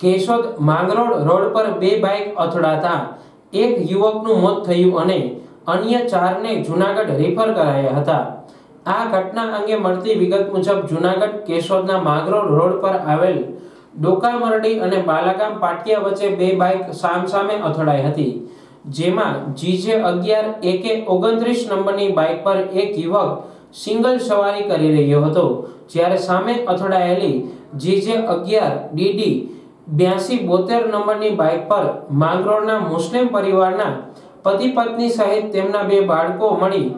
Keshod Mangrol road પર બે bike અથડાતા એક યુવકનું મોત થયું અને અન્ય ચારને જૂનાગઢ રેફર કરાયા હતા. આ ઘટના અંગે મળતી વિગત મુજબ જૂનાગઢ કેશોદના માંગરોળ રોડ પર આવેલ ડોકામરડી અને બાલાગામ પાટિયા વચ્ચે બે બાઇક સામસામે અથડાઈ હતી, જેમાં જીજે અગિયાર, એકે ઓગણત્રીસ નંબરની બાઇક પર એક યુવક સિંગલ સવારી કરી રહ્યો હતો. જ્યારે સામે અથડાયેલી જીજે અગિયાર, ડીડી બ્યાસી બોતેર નંબરની બાઇક પર માંગરોળના મુસ્લિમ પરિવારના પતિ પત્ની સહિત તેમના બે બાળકો મળી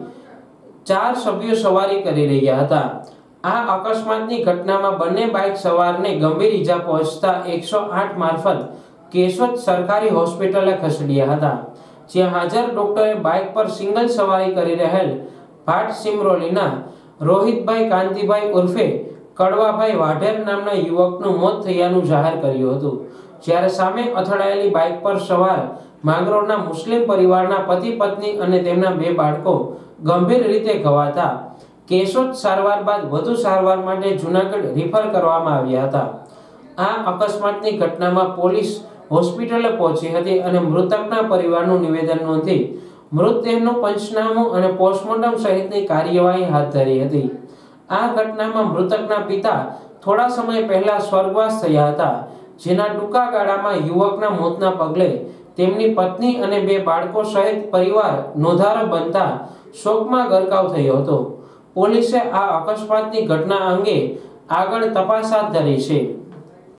ચાર સભ્યો સવારી કરી રહ્યા હતા. આ અકસ્માતની ઘટનામાં બંને બાઇક સવારને ગંભીર ઈજા પહોંચતા એકસો આઠ મારફત કેશોદ સરકારી હોસ્પિટલે ખસેડ્યા હતા, જ્યાં હાજર ડોક્ટરે બાઇક પર સિંગલ સવારી કરી રહેલ ભાટ સિમરોલીના રોહિતભાઈ કાંતિભાઈ ઉર્ફે કડવાભાઈ વાઢેર નામના યુવકનું મોત થયાનું જાહેર કર્યું હતું. જ્યારે સામે અથડાયેલી બાઇક પર સવાર માંગરોળના મુસ્લિમ પરિવારના પતિ, પત્ની અને તેમના બે બાળકો ગંભીર રીતે ઘવાતા કેશોદ સારવાર બાદ વધુ સારવાર માટે જૂનાગઢ રિફર કરવામાં આવ્યા હતા. આ અકસ્માતની ઘટનામાં પોલીસ હોસ્પિટલે પહોંચી હતી અને મૃતકના પરિવારનું નિવેદન નોંધી મૃતદેહનું પંચનામું અને પોસ્ટમોર્ટમ સહિતની કાર્યવાહી હાથ ધરી હતી. આ ઘટનામાં મૃતકના પિતા થોડા સમય પહેલા સ્વર્ગવાસ થયા હતા. જેના ટૂંકા ગાળામાં યુવકના મોતના પગલે તેમની પત્ની અને બે બાળકો સહિત પરિવાર નોંધારો બનતા શોકમાં ગરકાવ થયો હતો. પોલીસે આ અકસ્માતની ઘટના અંગે આગળ તપાસ હાથ ધરી છે.